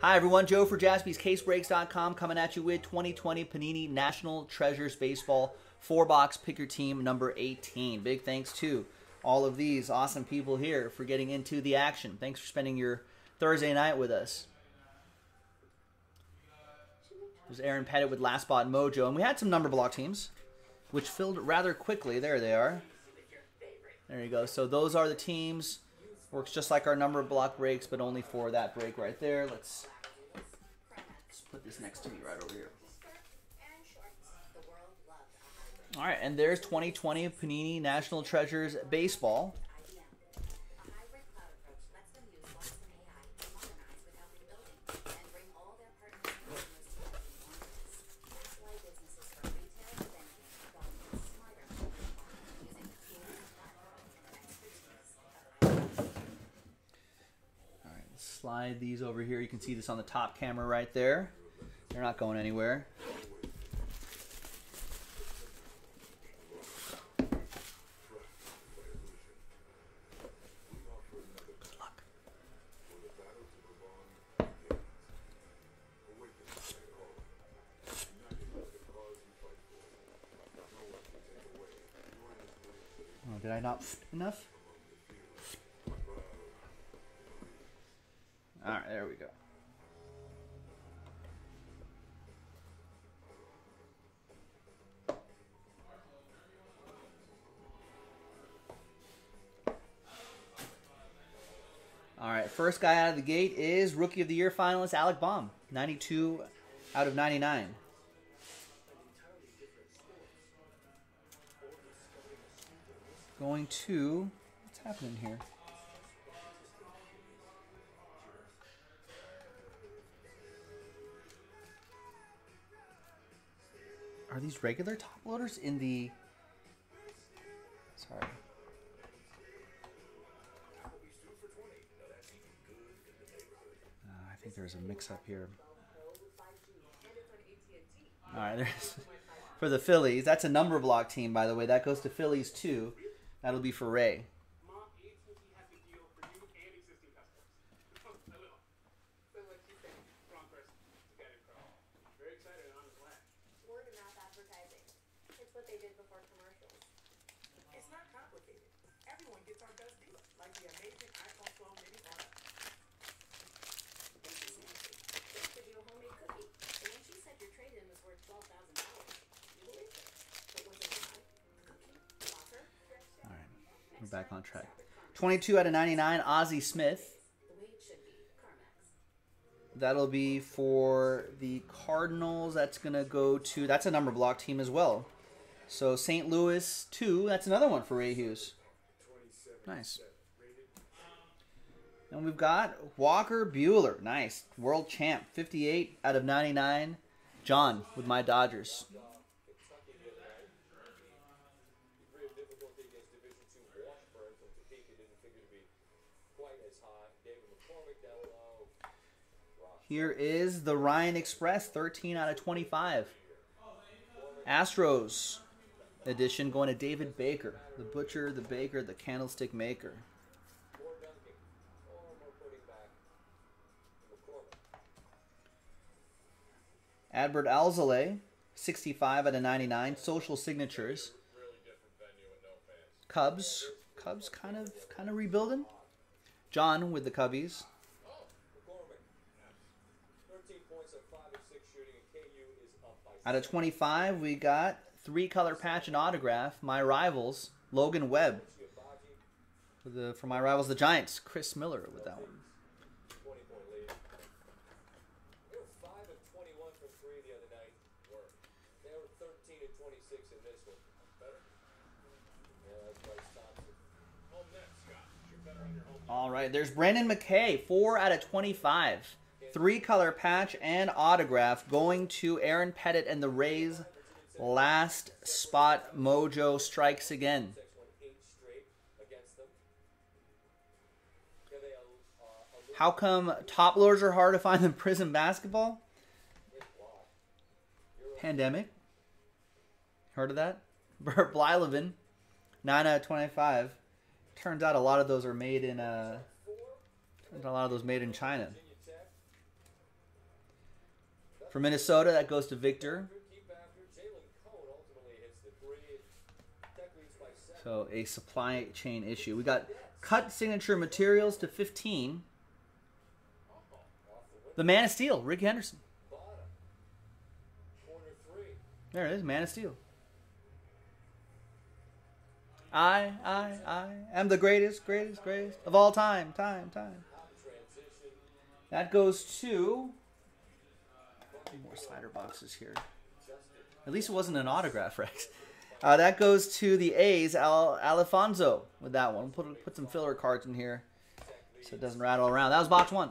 Hi, everyone. Joe for jaspyscasebreaks.com coming at you with 2020 Panini National Treasures Baseball four box pick your team number 18. Big thanks to all of these awesome people here for getting into the action. Thanks for spending your Thursday night with us. There's Aaron Pettit with Last Spot Mojo. And we had some number block teams, which filled rather quickly. There they are. There you go. So those are the teams. Works just like our number of block breaks, but only for that break right there. Let's, let's put this next to me right over here. All right, and there's 2020 Panini National Treasures Baseball. Slide these over here. You can see this on the top camera right there. They're not going anywhere. Oh, did I not enough? All right, there we go. All right, first guy out of the gate is Rookie of the Year finalist Alec Bohm, 92 out of 99. Going to, what's happening here? Are these regular top loaders in the... Sorry. Uh, I think there's a mix-up here. All right, there's for the Phillies. That's a number block team, by the way. That goes to Phillies too. That'll be for Ray. Back on track. 22 out of 99, Ozzie Smith. That'll be for the Cardinals. That's going to go to, that's a number block team as well. So St. Louis 2, that's another one for Ray Hughes. Nice. And we've got Walker Buehler. Nice. World champ. 58 out of 99. John with my Dodgers. Here is the Ryan Express, 13 out of 25. Astros edition going to David Baker, the butcher, the baker, the candlestick maker. Adbert Alzolay, 65 out of 99. Social signatures. Cubs, Cubs kind of kind of rebuilding. John with the Cubbies. Out of 25, we got three color patch and autograph. My rivals, Logan Webb. For the for my rivals, the Giants, Chris Miller with that one. All right, there's Brendan McKay, 4 out of 25 three color patch and autograph going to Aaron Pettit and the Rays. Last spot mojo strikes again. How come top loaders are hard to find in Prizm basketball? Pandemic. Heard of that? Bert Blyleven, 9 out of 25. Turns out a lot of those are made in, uh, a lot of those made in China. For Minnesota, that goes to Victor. So a supply chain issue. We got cut signature materials to 15. The Man of Steel, Rick Henderson. There it is, Man of Steel. I, I, I am the greatest, greatest, greatest of all time, time, time. That goes to more slider boxes here. At least it wasn't an autograph, Rex. Uh, that goes to the A's, Al Alfonso, with that one. Put, put some filler cards in here so it doesn't rattle around. That was box one.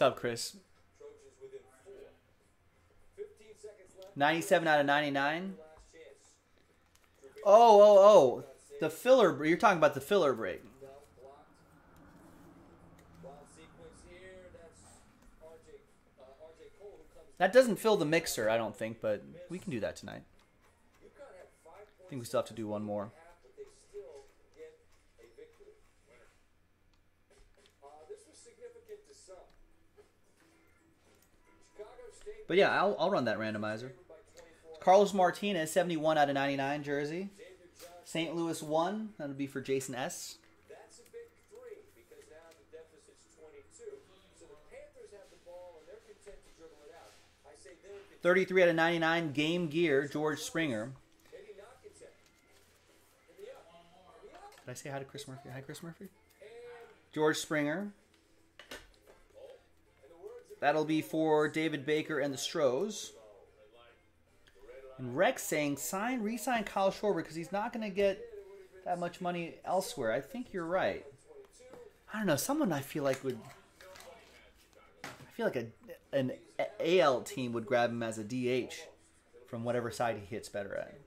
What's up, Chris? 97 out of 99. Oh, oh, oh. The filler. You're talking about the filler break. That doesn't fill the mixer, I don't think, but we can do that tonight. I think we still have to do one more. But yeah, I'll, I'll run that randomizer. Carlos Martinez, 71 out of 99 jersey. St. Louis 1, that'll be for Jason S. 33 out of 99 game gear, George Springer. Did I say hi to Chris Murphy? Hi, Chris Murphy. George Springer. That'll be for David Baker and the Stros. And Rex saying, sign, re-sign Kyle Schwarber because he's not going to get that much money elsewhere. I think you're right. I don't know. Someone I feel like would. I feel like a an AL team would grab him as a DH from whatever side he hits better at.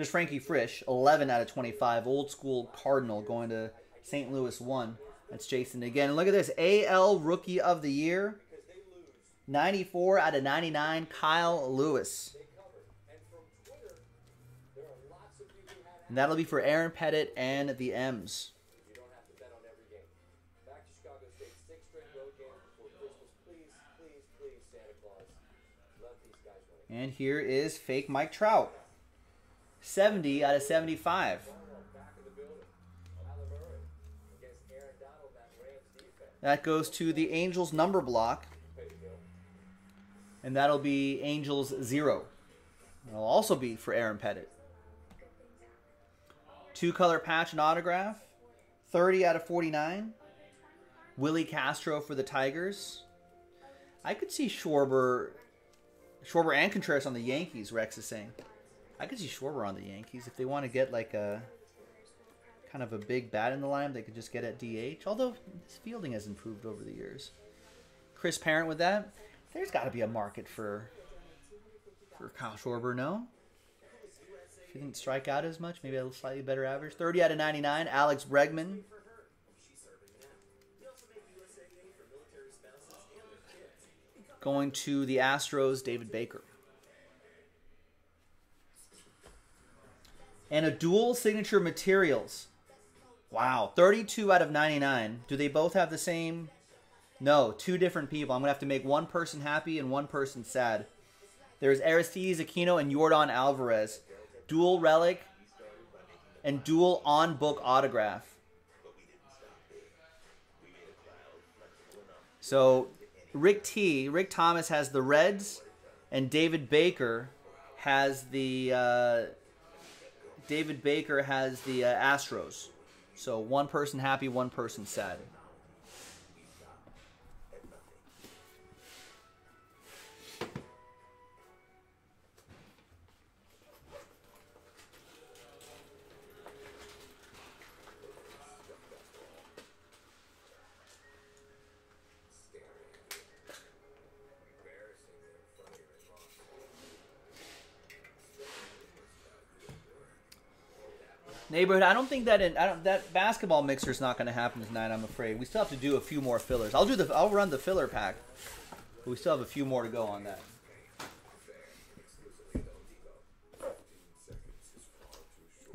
There's Frankie Frisch, 11 out of 25. Old school Cardinal going to St. Louis 1. That's Jason again. look at this. AL Rookie of the Year. 94 out of 99. Kyle Lewis. And that'll be for Aaron Pettit and the M's. And here is fake Mike Trout. 70 out of 75. That goes to the Angels number block. And that'll be Angels 0. It'll also be for Aaron Pettit. Two color patch and autograph. 30 out of 49. Willi Castro for the Tigers. I could see Schwarber, Schwarber and Contreras on the Yankees, Rex is saying. I could see Schwarber on the Yankees if they want to get like a kind of a big bat in the lineup. They could just get at DH. Although his fielding has improved over the years. Chris Parent with that. There's got to be a market for for Kyle Schwarber. No, if he didn't strike out as much, maybe a slightly better average. 30 out of 99. Alex Bregman. Going to the Astros, David Baker. And a dual signature materials. Wow, 32 out of 99. Do they both have the same? No, two different people. I'm going to have to make one person happy and one person sad. There's Aristides Aquino and Yordan Alvarez. Dual relic and dual on book autograph. So Rick T, Rick Thomas has the Reds and David Baker has the uh, David Baker has the uh, Astros. So one person happy, one person sad. Neighborhood. I don't think that in, I don't that basketball mixer is not going to happen tonight. I'm afraid we still have to do a few more fillers. I'll do the I'll run the filler pack, but we still have a few more to go on that.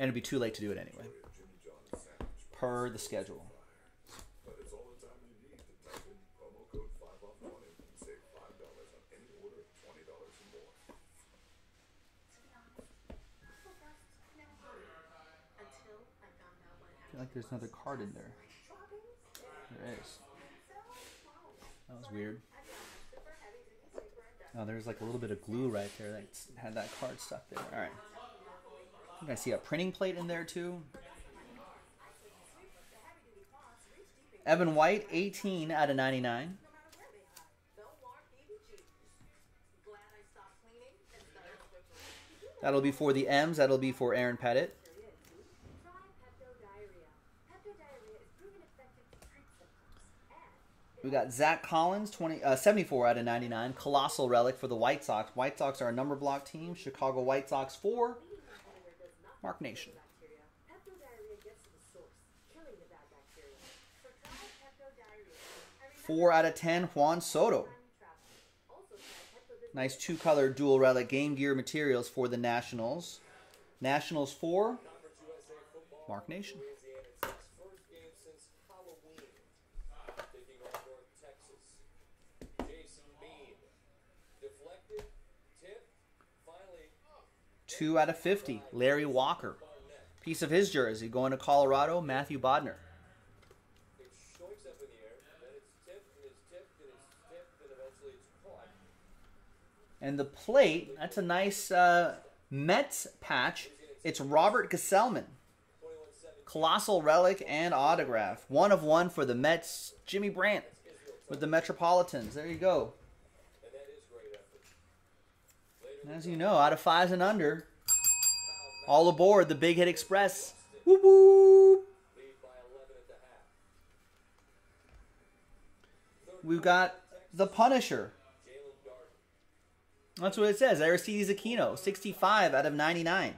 And it'd be too late to do it anyway, per the schedule. Feel like there's another card in there. There is. That was weird. Oh, there's like a little bit of glue right there that had that card stuck there. All right. I think I see a printing plate in there too. Evan White, 18 out of 99. That'll be for the M's. That'll be for Aaron Pettit. We got Zack Collins, 20, uh, 74 out of 99. Colossal relic for the White Sox. White Sox are a number block team. Chicago White Sox 4. Mark Nation. Four out of ten, Juan Soto. Nice two-color dual relic Game Gear materials for the Nationals. Nationals four, Mark Nation. Two out of 50. Larry Walker. Piece of his jersey going to Colorado. Matthew Bodner. And the plate, that's a nice uh, Mets patch. It's Robert Gsellman. Colossal relic and autograph. One of one for the Mets. Jimmy Brandt with the Metropolitans. There you go. As you know, out of fives and under, all aboard the Big Hit Express. We've got the Punisher. That's what it says. Aristides Aquino, 65 out of 99.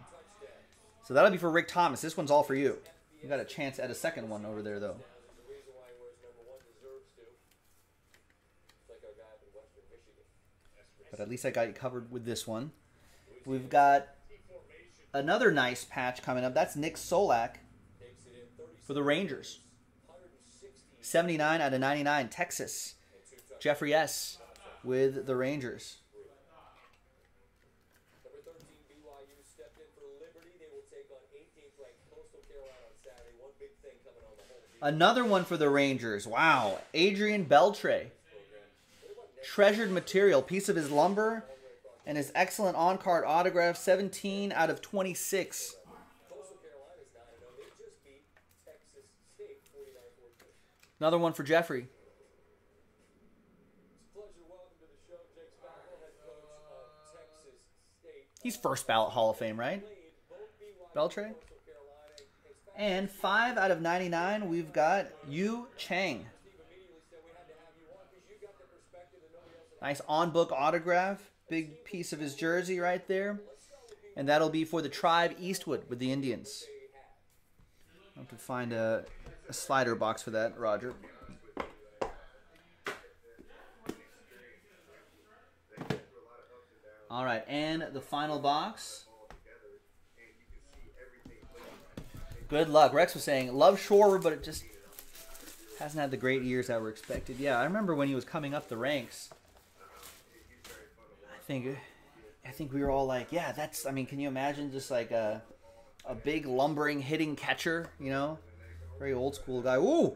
So that'll be for Rick Thomas. This one's all for you. You got a chance at a second one over there, though. But at least I got you covered with this one. We've got another nice patch coming up. That's Nick Solak for the Rangers. 79 out of 99, Texas. Jeffrey S. with the Rangers. Another one for the Rangers. Wow. Adrian Beltre. Treasured material. Piece of his lumber and his excellent on-card autograph. 17 out of 26. Another one for Jeffrey. He's first ballot Hall of Fame, right? Beltre? And 5 out of 99, we've got Yu Chang. Nice on-book autograph. Big piece of his jersey right there. And that'll be for the Tribe Eastwood with the Indians. I'll have to find a, a slider box for that, Roger. All right, and the final box. Good luck. Rex was saying, love Schwarber, but it just hasn't had the great years that were expected. Yeah, I remember when he was coming up the ranks. I think, I think we were all like, yeah, that's. I mean, can you imagine just like a, a big lumbering hitting catcher? You know, very old school guy. Ooh,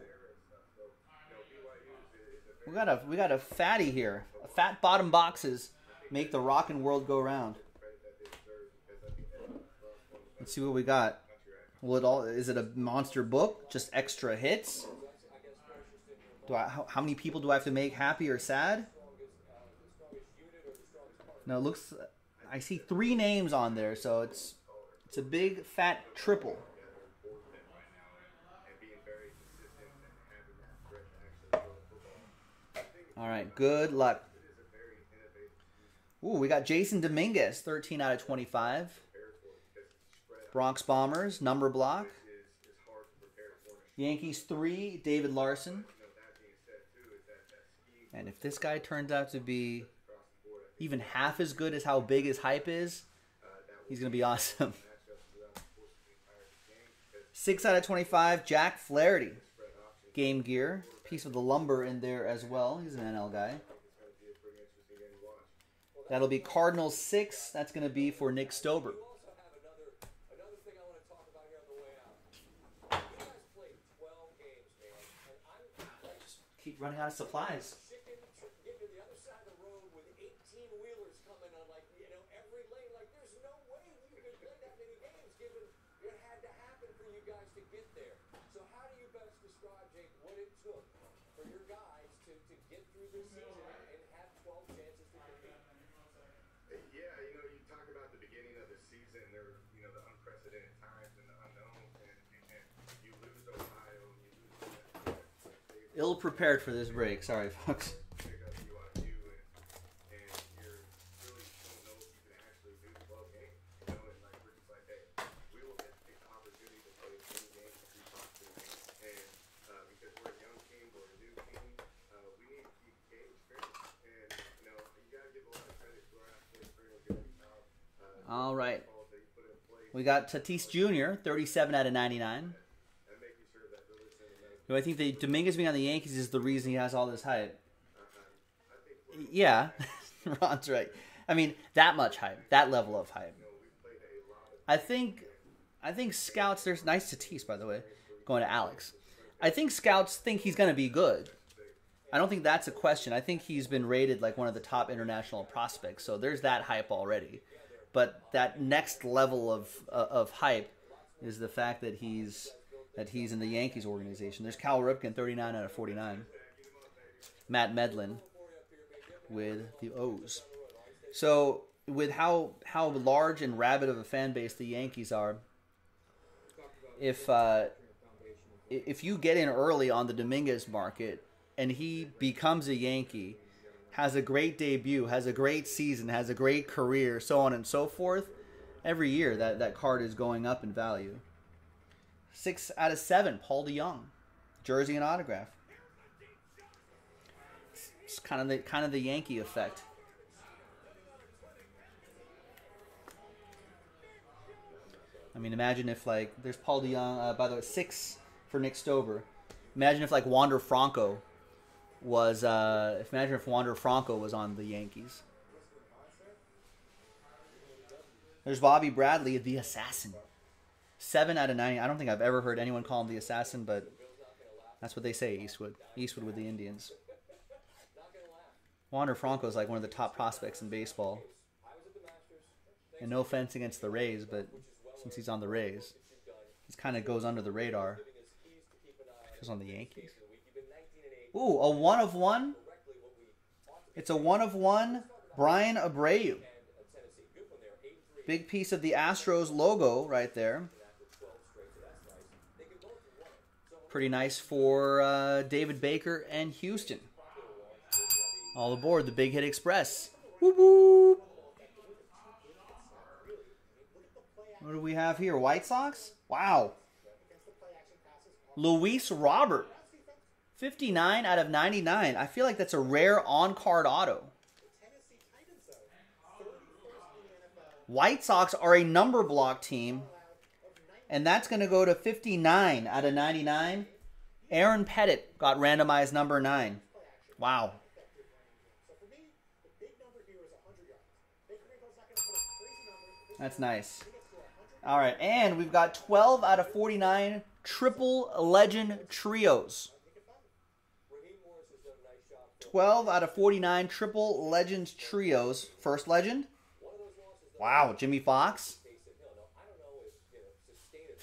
we got a we got a fatty here. A fat bottom boxes make the rockin' world go round. Let's see what we got. Will it all? Is it a monster book? Just extra hits? Do I? How, how many people do I have to make happy or sad? No, it looks. I see three names on there, so it's it's a big fat triple. All right, good luck. Ooh, we got Jasson Dominguez, 13 out of 25. Bronx Bombers, number block. Yankees 3, David Larson. And if this guy turns out to be even half as good as how big his hype is, he's going to be awesome. 6 out of 25, Jack Flaherty. Game Gear. Piece of the lumber in there as well. He's an NL guy. That'll be Cardinals 6. That's going to be for Nick Stober. Keep running out of supplies. Ill prepared for this break. Sorry, folks. All right. We got Tatis Jr., 37 out of 99. I think that Dominguez being on the Yankees is the reason he has all this hype? Yeah, Ron's right. I mean, that much hype, that level of hype. I think, I think scouts. There's nice Tatis, by the way, going to Alex. I think scouts think he's going to be good. I don't think that's a question. I think he's been rated like one of the top international prospects. So there's that hype already. But that next level of of hype is the fact that he's that he's in the Yankees organization. There's Cal Ripken, 39 out of 49. Matt Medlin with the O's. So with how how large and rabid of a fan base the Yankees are, if uh, if you get in early on the Dominguez market and he becomes a Yankee, has a great debut, has a great season, has a great career, so on and so forth, every year that, that card is going up in value. Six out of seven, Paul DeJong, jersey and autograph. It's kind of the kind of the Yankee effect. I mean, imagine if like there's Paul DeJong. Uh, by the way, six for Nick Stober. Imagine if like Wander Franco was. Uh, if imagine if Wander Franco was on the Yankees. There's Bobby Bradley, the assassin. Seven out of nine. I don't think I've ever heard anyone call him the assassin, but that's what they say. Eastwood, Eastwood with the Indians. Wander Franco is like one of the top prospects in baseball. And no offense against the Rays, but since he's on the Rays, he kind of goes under the radar. He's on the Yankees. Ooh, a one of one. It's a one of one. Bryan Abreu. Big piece of the Astros logo right there. Pretty nice for uh, David Baker and Houston. All aboard the Big Hit Express. What do we have here? White Sox? Wow. Luis Robert. 59 out of 99. I feel like that's a rare on card auto. White Sox are a number block team and that's going to go to 59 out of 99. Aaron Pettit got randomized number 9. Wow. That's nice. All right, and we've got 12 out of 49 triple legend trios. 12 out of 49 triple legends trios. First legend? Wow, Jimmy Foxx.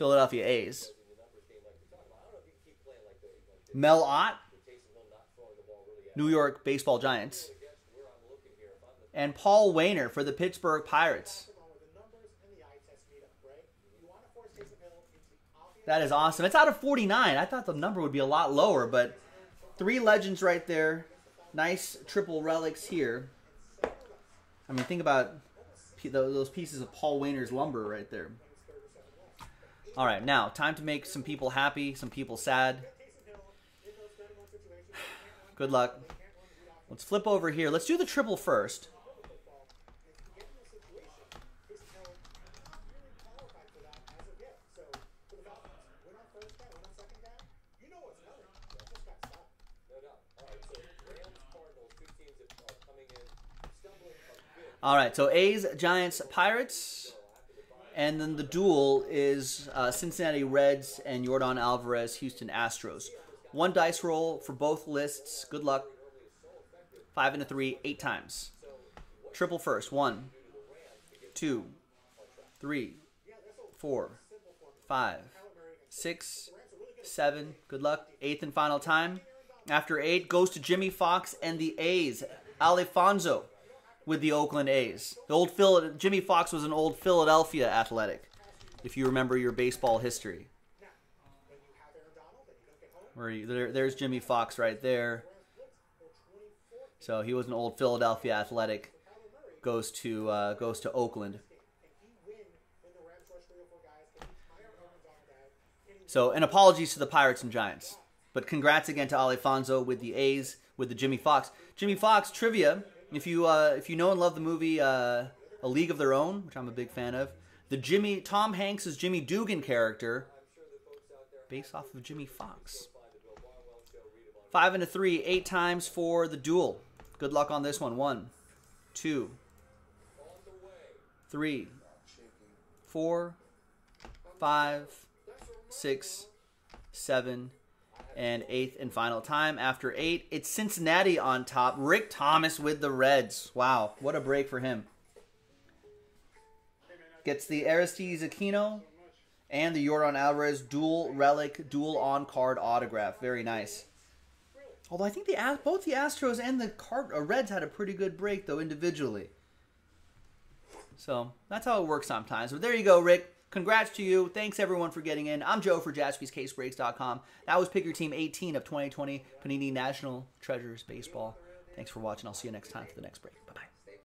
Philadelphia A's. Mel Ott, New York Baseball Giants. And Paul Waner for the Pittsburgh Pirates. That is awesome. It's out of 49. I thought the number would be a lot lower, but three legends right there. Nice triple relics here. I mean, think about those pieces of Paul Waner's lumber right there. All right, now time to make some people happy, some people sad. Good luck. Let's flip over here. Let's do the triple first. All right, so A's, Giants, Pirates. And then the dual is uh, Cincinnati Reds and Yordan Alvarez, Houston Astros. One dice roll for both lists. Good luck. Five and a three, eight times. Triple first. One, two, three, four, five, six, seven. Good luck. Eighth and final time. After eight goes to Jimmy Foxx and the A's. Alfonso with the Oakland A's. The old Phil, Jimmy Foxx was an old Philadelphia athletic, if you remember your baseball history. Where there, there's Jimmy Foxx right there. So he was an old Philadelphia athletic. Goes to uh, goes to Oakland. So, and apologies to the Pirates and Giants. But congrats again to Alfonso with the A's, with the Jimmy Foxx. Jimmy Foxx trivia if you uh, if you know and love the movie uh, A League of Their Own, which I'm a big fan of, the Jimmy Tom Hanks's Jimmy Dugan character, based off of Jimmy Foxx. Five and a three, eight times for the dual. Good luck on this one. One, two, three, four, five, six, seven, and eighth and final time. After eight, it's Cincinnati on top. Rick Thomas with the Reds. Wow, what a break for him. Gets the Aristides Aquino and the Yordan Alvarez dual relic, dual on card autograph. Very nice. Although I think the both the Astros and the uh, Reds had a pretty good break though individually. So that's how it works sometimes. But there you go, Rick. Congrats to you. Thanks everyone for getting in. I'm Joe for jaspyscasebreaks.com. That was Pick Your Team 18 of 2020 Panini National Treasures Baseball. Thanks for watching. I'll see you next time for the next break. Bye bye.